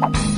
you